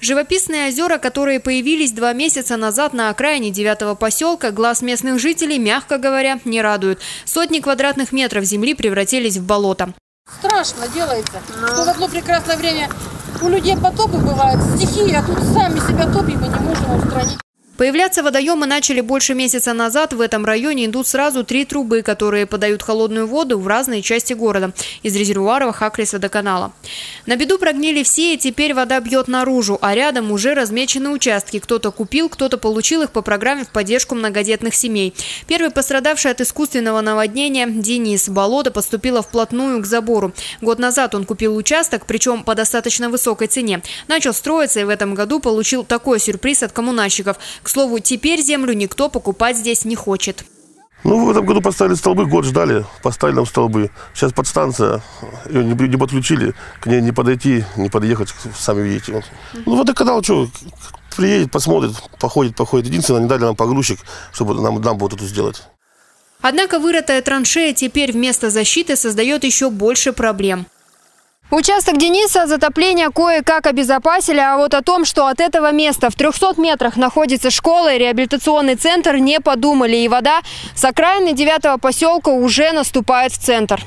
Живописные озера, которые появились два месяца назад на окраине девятого поселка, глаз местных жителей, мягко говоря, не радуют. Сотни квадратных метров земли превратились в болото. Страшно делается, что в одно прекрасное время у людей потопы бывают, стихии, а тут сами себя топим и не можем устранить. Появляться водоемы начали больше месяца назад. В этом районе идут сразу три трубы, которые подают холодную воду в разные части города из резервуаров Хакрис водоканала. На беду прогнили все, и теперь вода бьет наружу, а рядом уже размечены участки. Кто-то купил, кто-то получил их по программе в поддержку многодетных семей. Первый пострадавший от искусственного наводнения Денис Болото поступила вплотную к забору. Год назад он купил участок, причем по достаточно высокой цене. Начал строиться и в этом году получил такой сюрприз от коммунальщиков – к слову, теперь землю никто покупать здесь не хочет. Ну, в этом году поставили столбы, год ждали, поставили нам столбы. Сейчас подстанция, ее не, не подключили, к ней не подойти, не подъехать, сами видите. Ну, водоканал что, приедет, посмотрит, походит, походит. Единственное, не дали нам погрузчик, чтобы нам, нам вот эту сделать. Однако вырытая траншея теперь вместо защиты создает еще больше проблем. Участок Дениса затопление кое-как обезопасили, а вот о том, что от этого места в 300 метрах находится школа и реабилитационный центр, не подумали. И вода с окраины девятого поселка уже наступает в центр.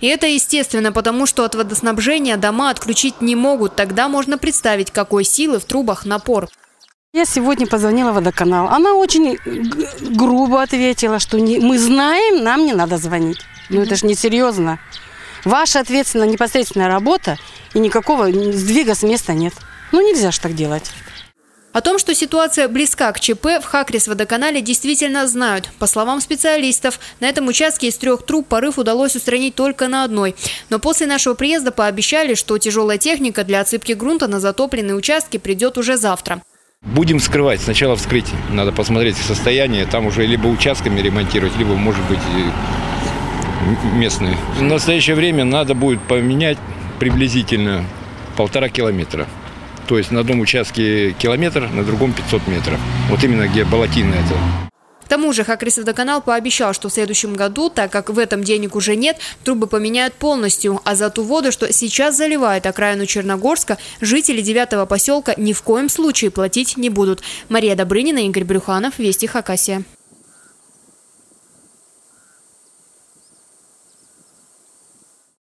И это естественно, потому что от водоснабжения дома отключить не могут. Тогда можно представить, какой силы в трубах напор. Я сегодня позвонила в водоканал. Она очень грубо ответила, что не, мы знаем, нам не надо звонить. Ну это же несерьезно. Ваша ответственная непосредственная работа, и никакого сдвига с места нет. Ну нельзя же так делать. О том, что ситуация близка к ЧП, в Хакрис водоканале действительно знают. По словам специалистов, на этом участке из трех труб порыв удалось устранить только на одной. Но после нашего приезда пообещали, что тяжелая техника для отсыпки грунта на затопленные участки придет уже завтра. Будем вскрывать. Сначала вскрыть. Надо посмотреть состояние. Там уже либо участками ремонтировать, либо, может быть, местные. В настоящее время надо будет поменять приблизительно полтора километра. То есть на одном участке километр, на другом 500 метров. Вот именно где болотина это. К тому же Хакрис водоканал пообещал, что в следующем году, так как в этом денег уже нет, трубы поменяют полностью, а за ту воду, что сейчас заливает окраину Черногорска, жители девятого поселка ни в коем случае платить не будут. Мария Добрынина, Игорь Брюханов, Вести Хакасия.